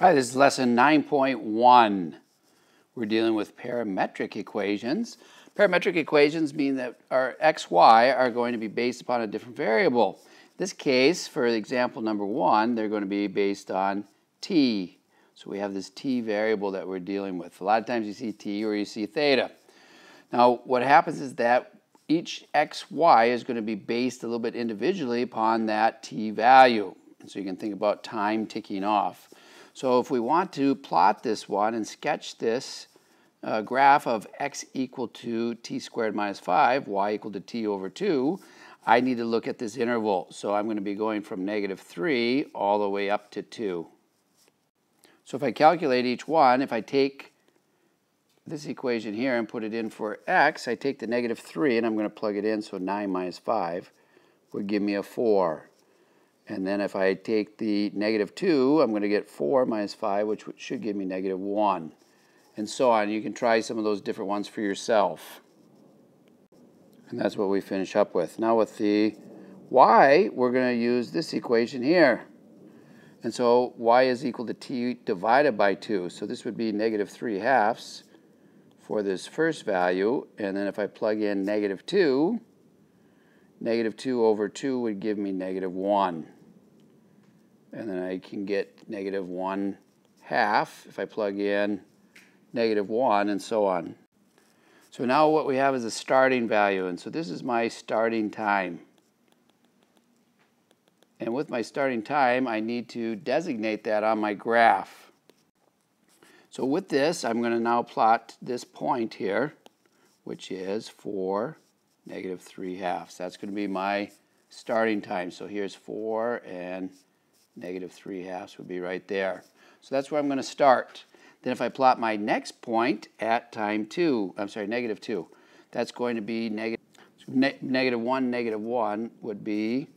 Hi, this is lesson 9.1. We're dealing with parametric equations. Parametric equations mean that our x, y are going to be based upon a different variable. In this case, for example number one, they're going to be based on t. So we have this t variable that we're dealing with. A lot of times you see t or you see theta. Now what happens is that each x, y is going to be based a little bit individually upon that t value. And so you can think about time ticking off. So if we want to plot this one and sketch this uh, graph of x equal to t squared minus 5, y equal to t over 2, I need to look at this interval. So I'm going to be going from negative 3 all the way up to 2. So if I calculate each one, if I take this equation here and put it in for x, I take the negative 3 and I'm going to plug it in, so 9 minus 5 would give me a 4. And then if I take the negative 2, I'm going to get 4 minus 5, which should give me negative 1. And so on. You can try some of those different ones for yourself. And that's what we finish up with. Now with the y, we're going to use this equation here. And so y is equal to t divided by 2. So this would be negative 3 halves for this first value. And then if I plug in negative 2, negative 2 over 2 would give me negative 1 and then I can get negative 1 half if I plug in negative 1 and so on. So now what we have is a starting value and so this is my starting time. And with my starting time I need to designate that on my graph. So with this I'm going to now plot this point here which is 4 negative 3 halves. That's going to be my starting time. So here's 4 and negative 3 halves would be right there. So that's where I'm going to start. Then if I plot my next point at time 2, I'm sorry, negative 2, that's going to be negative, ne negative 1, negative 1 would be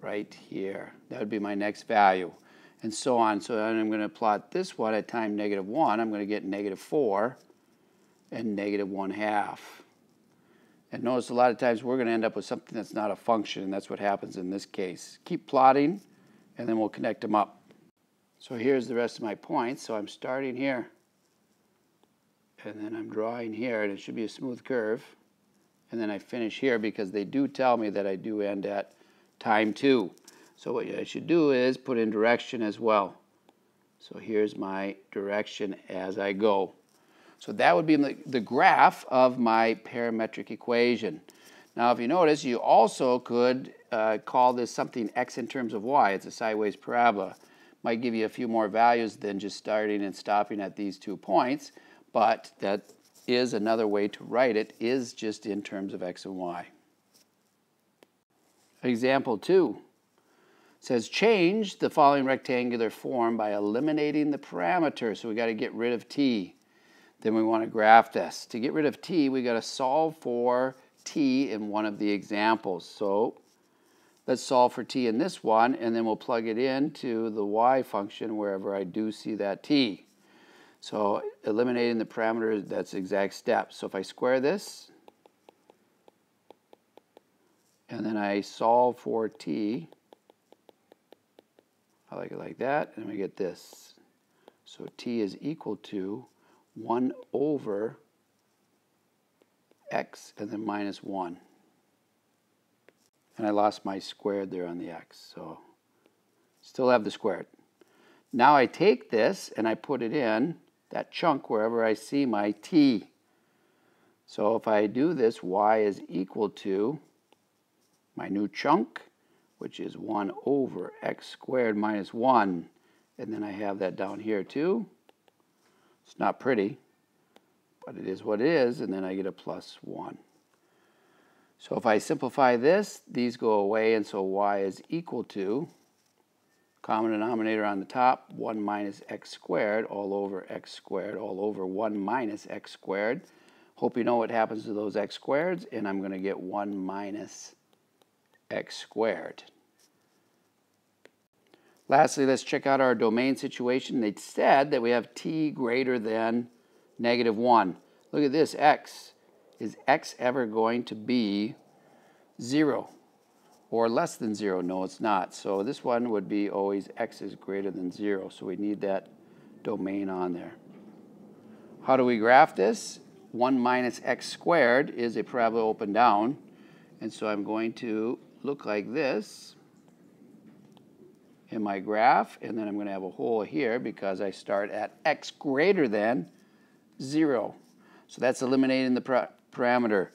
right here. That would be my next value. And so on. So I'm going to plot this one at time negative 1. I'm going to get negative 4 and negative 1 half. And notice a lot of times we're going to end up with something that's not a function, and that's what happens in this case. Keep plotting and then we'll connect them up. So here's the rest of my points. So I'm starting here, and then I'm drawing here, and it should be a smooth curve. And then I finish here because they do tell me that I do end at time two. So what I should do is put in direction as well. So here's my direction as I go. So that would be the graph of my parametric equation. Now, if you notice, you also could uh, call this something x in terms of y. It's a sideways parabola. Might give you a few more values than just starting and stopping at these two points, but that is another way to write it, is just in terms of x and y. Example 2 says change the following rectangular form by eliminating the parameter. So we got to get rid of t. Then we want to graph this. To get rid of t, we got to solve for t in one of the examples. So let's solve for t in this one, and then we'll plug it into the y function wherever I do see that t. So eliminating the parameter, that's the exact step. So if I square this, and then I solve for t, I like it like that, and we get this. So t is equal to 1 over x and then minus 1. And I lost my squared there on the x, so still have the squared. Now I take this and I put it in that chunk wherever I see my t. So if I do this, y is equal to my new chunk, which is 1 over x squared minus 1. And then I have that down here too. It's not pretty, but it is what it is, and then I get a plus 1. So if I simplify this, these go away, and so y is equal to, common denominator on the top, 1 minus x squared all over x squared all over 1 minus x squared. Hope you know what happens to those x squareds, and I'm going to get 1 minus x squared. Lastly, let's check out our domain situation. They said that we have t greater than negative 1. Look at this, x. Is x ever going to be 0? or less than 0. No, it's not. So this one would be always x is greater than 0. So we need that domain on there. How do we graph this? 1 minus x squared is a parabola and down. And so I'm going to look like this in my graph. And then I'm going to have a hole here because I start at x greater than 0. So that's eliminating the parameter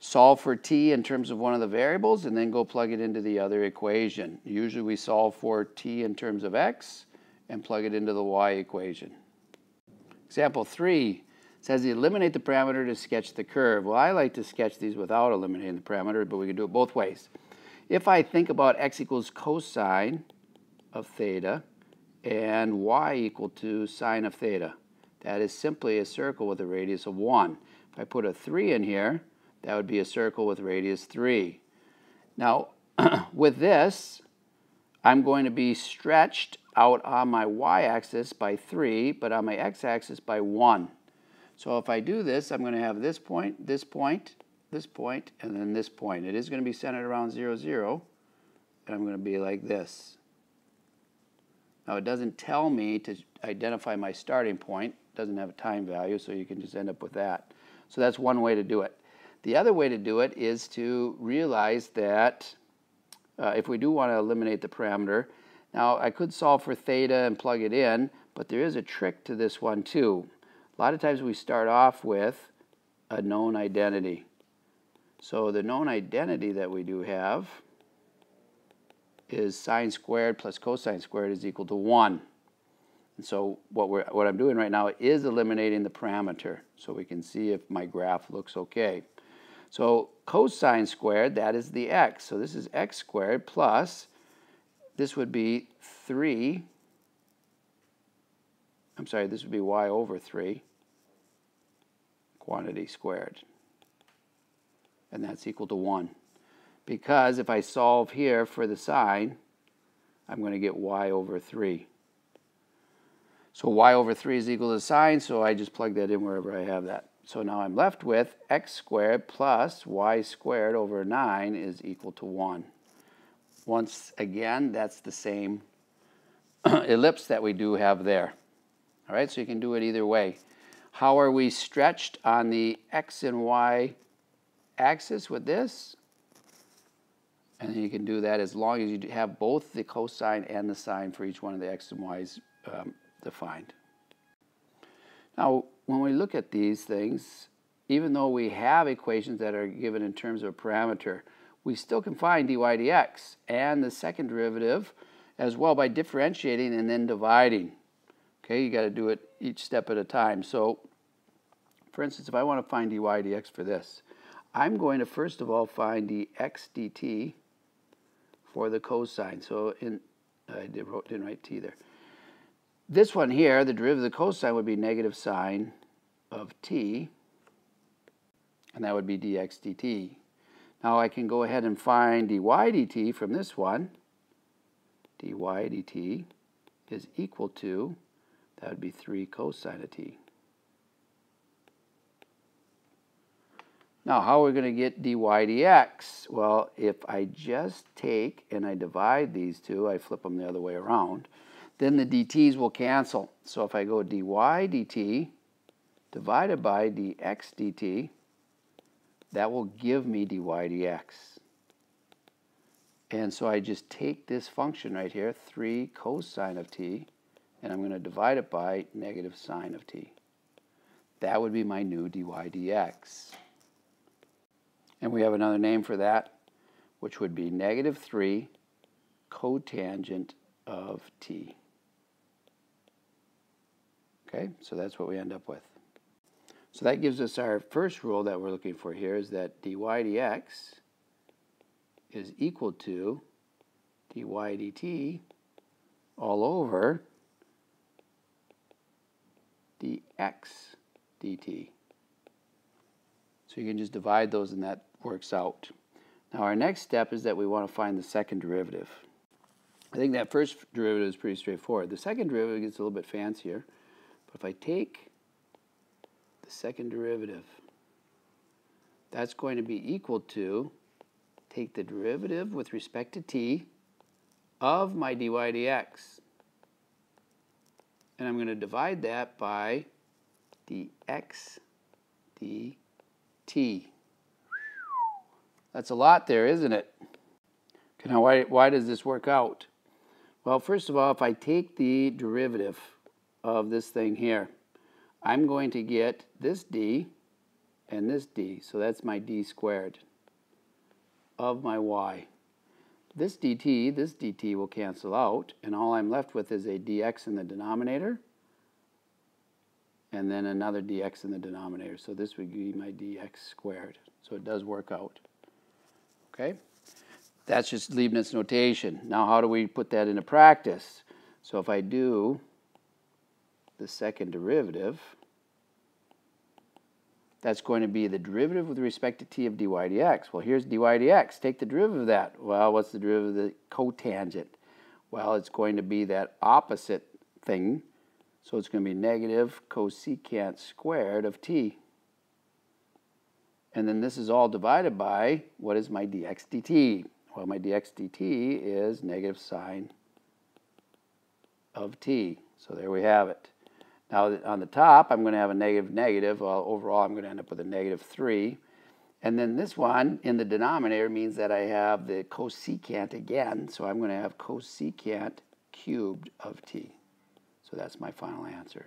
solve for t in terms of one of the variables, and then go plug it into the other equation. Usually we solve for t in terms of x and plug it into the y equation. Example 3 says eliminate the parameter to sketch the curve. Well, I like to sketch these without eliminating the parameter, but we can do it both ways. If I think about x equals cosine of theta and y equal to sine of theta, that is simply a circle with a radius of 1. If I put a 3 in here, that would be a circle with radius 3. Now, with this, I'm going to be stretched out on my y-axis by 3, but on my x-axis by 1. So if I do this, I'm going to have this point, this point, this point, and then this point. It is going to be centered around 0, 0, and I'm going to be like this. Now it doesn't tell me to identify my starting point. It doesn't have a time value, so you can just end up with that. So that's one way to do it. The other way to do it is to realize that uh, if we do want to eliminate the parameter, now I could solve for theta and plug it in, but there is a trick to this one too. A lot of times we start off with a known identity. So the known identity that we do have is sine squared plus cosine squared is equal to 1. And so what, we're, what I'm doing right now is eliminating the parameter so we can see if my graph looks okay. So cosine squared, that is the x. So this is x squared plus, this would be 3, I'm sorry, this would be y over 3 quantity squared. And that's equal to 1. Because if I solve here for the sine, I'm going to get y over 3. So y over 3 is equal to sine, so I just plug that in wherever I have that. So now I'm left with x squared plus y squared over 9 is equal to 1. Once again, that's the same ellipse that we do have there. All right, so you can do it either way. How are we stretched on the x and y axis with this? And you can do that as long as you have both the cosine and the sine for each one of the x and y's um, defined. Now, when we look at these things, even though we have equations that are given in terms of a parameter, we still can find dy dx and the second derivative as well by differentiating and then dividing. Okay, you got to do it each step at a time. So, for instance, if I want to find dy dx for this, I'm going to first of all find the x dt for the cosine. So in I didn't write t there. This one here, the derivative of the cosine would be negative sine of t, and that would be dx dt. Now I can go ahead and find dy dt from this one. dy dt is equal to, that would be 3 cosine of t. Now, how are we going to get dy dx? Well, if I just take and I divide these two, I flip them the other way around, then the dt's will cancel. So if I go dy dt divided by dx dt, that will give me dy dx. And so I just take this function right here, 3 cosine of t, and I'm going to divide it by negative sine of t. That would be my new dy dx. And we have another name for that, which would be negative 3 cotangent of t. Okay, so that's what we end up with. So that gives us our first rule that we're looking for here is that dy dx is equal to dy dt all over dx dt. So you can just divide those and that works out. Now our next step is that we want to find the second derivative. I think that first derivative is pretty straightforward. The second derivative gets a little bit fancier. But if I take the second derivative, that's going to be equal to take the derivative with respect to t of my dy dx. And I'm going to divide that by dx dt. That's a lot there, isn't it? Okay, Now, why, why does this work out? Well, first of all, if I take the derivative of this thing here, I'm going to get this d and this d. So that's my d squared of my y. This dt, this dt will cancel out, and all I'm left with is a dx in the denominator, and then another dx in the denominator. So this would be my dx squared. So it does work out. Okay? That's just Leibniz notation. Now how do we put that into practice? So if I do the second derivative, that's going to be the derivative with respect to t of dy dx. Well, here's dy dx. Take the derivative of that. Well, what's the derivative of the cotangent? Well, it's going to be that opposite thing. So it's going to be negative cosecant squared of t. And then this is all divided by, what is my dx dt? Well, my dx dt is negative sine of t. So there we have it. Now on the top, I'm going to have a negative negative. Well, overall, I'm going to end up with a negative 3. And then this one in the denominator means that I have the cosecant again. So I'm going to have cosecant cubed of t. So that's my final answer.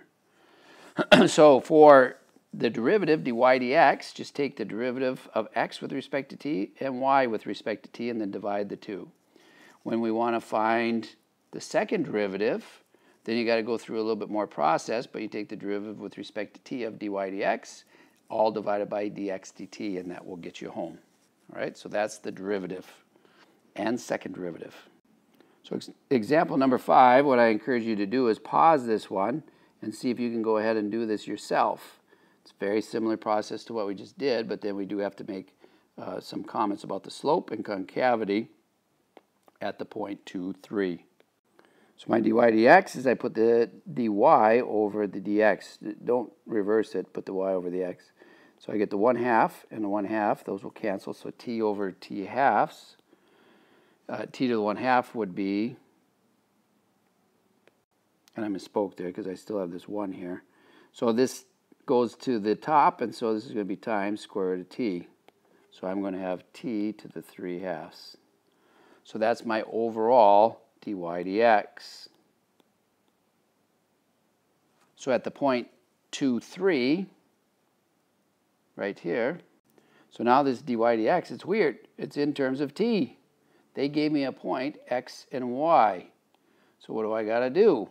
so for the derivative, dy dx, just take the derivative of x with respect to t and y with respect to t and then divide the two. When we want to find the second derivative, then you got to go through a little bit more process, but you take the derivative with respect to t of dy dx, all divided by dx dt, and that will get you home. All right, so that's the derivative and second derivative. So example number five, what I encourage you to do is pause this one and see if you can go ahead and do this yourself. It's a very similar process to what we just did, but then we do have to make uh, some comments about the slope and concavity at the point 2, 3. So my dy dx is I put the dy over the dx. Don't reverse it, put the y over the x. So I get the 1 half and the 1 half. Those will cancel, so t over t halves. Uh, t to the 1 half would be, and I misspoke there because I still have this 1 here. So this goes to the top, and so this is going to be times square root of t. So I'm going to have t to the 3 halves. So that's my overall dy dx. So at the point 2, 3, right here, so now this dy dx, it's weird. It's in terms of t. They gave me a point, x and y. So what do I got to do?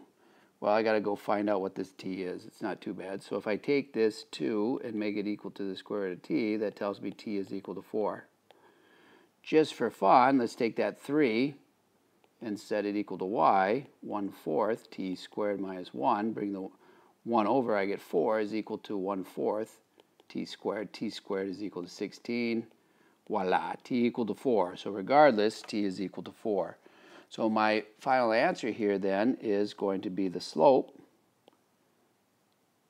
Well, I got to go find out what this t is. It's not too bad. So if I take this 2 and make it equal to the square root of t, that tells me t is equal to 4. Just for fun, let's take that 3 and set it equal to y. 1 fourth t squared minus 1. Bring the 1 over, I get 4 is equal to 1 fourth t squared. t squared is equal to 16. Voila, t equal to 4. So regardless, t is equal to 4. So my final answer here then is going to be the slope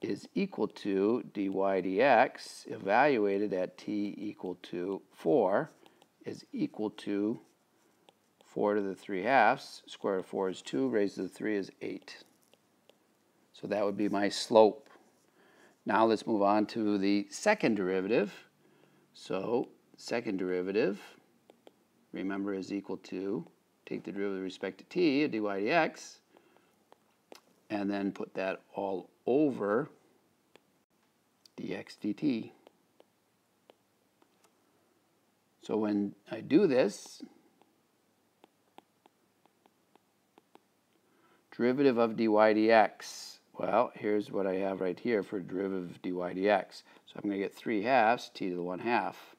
is equal to dy dx evaluated at t equal to 4 is equal to 4 to the 3 halves. Square root of 4 is 2, raised to the 3 is 8. So that would be my slope. Now let's move on to the second derivative. So second derivative, remember, is equal to take the derivative with respect to t, dy dx, and then put that all over dx dt. So when I do this, derivative of dy dx, well, here's what I have right here for derivative of dy dx. So I'm going to get 3 halves, t to the 1 half,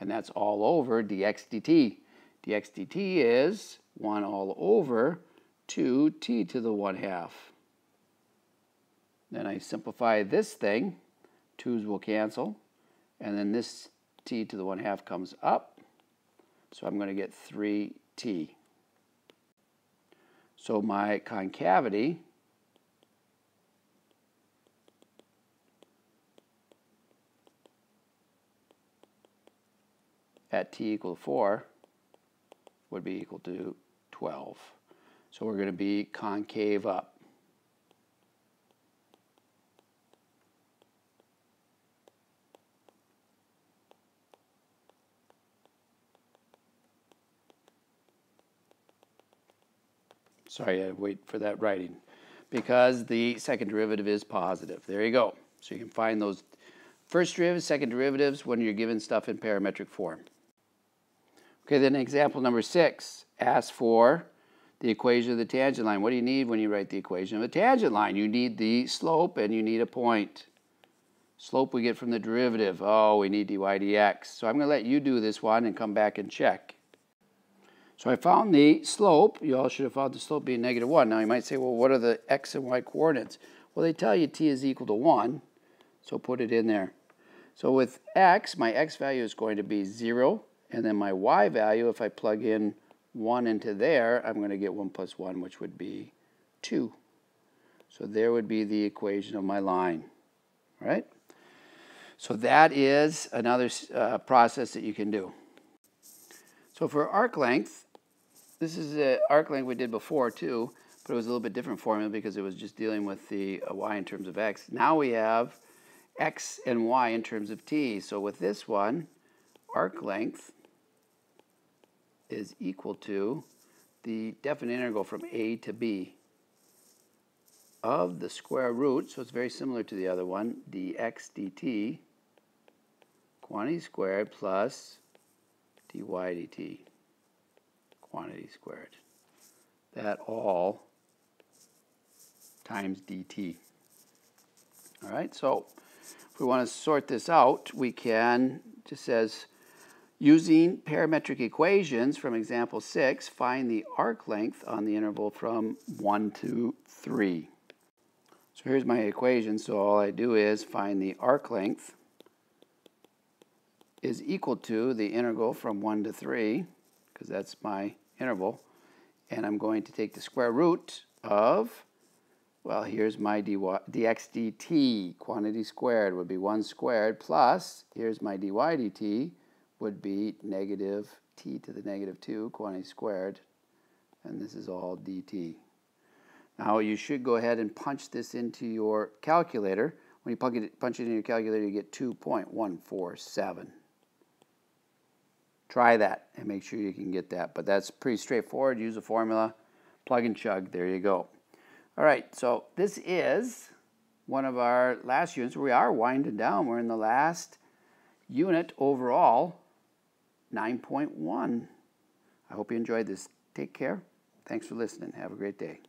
and that's all over dx dt dx dt is 1 all over 2t to the 1 half. Then I simplify this thing. 2's will cancel. And then this t to the 1 half comes up. So I'm going to get 3t. So my concavity at t equal to 4 would be equal to 12. So we're going to be concave up. Sorry, I had to wait for that writing. Because the second derivative is positive. There you go. So you can find those first derivatives, second derivatives when you're given stuff in parametric form. Okay, then example number six asks for the equation of the tangent line. What do you need when you write the equation of a tangent line? You need the slope and you need a point. Slope we get from the derivative. Oh, we need dy dx. So I'm going to let you do this one and come back and check. So I found the slope. You all should have found the slope being negative 1. Now you might say, well, what are the x and y coordinates? Well, they tell you t is equal to 1, so put it in there. So with x, my x value is going to be 0, and then my y value, if I plug in 1 into there, I'm going to get 1 plus 1, which would be 2. So there would be the equation of my line, right? So that is another uh, process that you can do. So for arc length, this is an arc length we did before too, but it was a little bit different formula because it was just dealing with the uh, y in terms of x. Now we have x and y in terms of t. So with this one, arc length is equal to the definite integral from a to b of the square root, so it's very similar to the other one, dx dt, quantity squared plus dy dt quantity squared. That all times dt. All right, so if we want to sort this out, we can, just says, using parametric equations from example 6, find the arc length on the interval from 1 to 3. So here's my equation, so all I do is find the arc length is equal to the integral from 1 to 3, because that's my interval, and I'm going to take the square root of, well, here's my dy, dx dt, quantity squared would be 1 squared, plus, here's my dy dt, would be negative t to the negative 2, quantity squared, and this is all dt. Now you should go ahead and punch this into your calculator. When you punch it, punch it in your calculator, you get 2.147 try that and make sure you can get that. But that's pretty straightforward. Use a formula, plug and chug. There you go. All right, so this is one of our last units. We are winding down. We're in the last unit overall, 9.1. I hope you enjoyed this. Take care. Thanks for listening. Have a great day.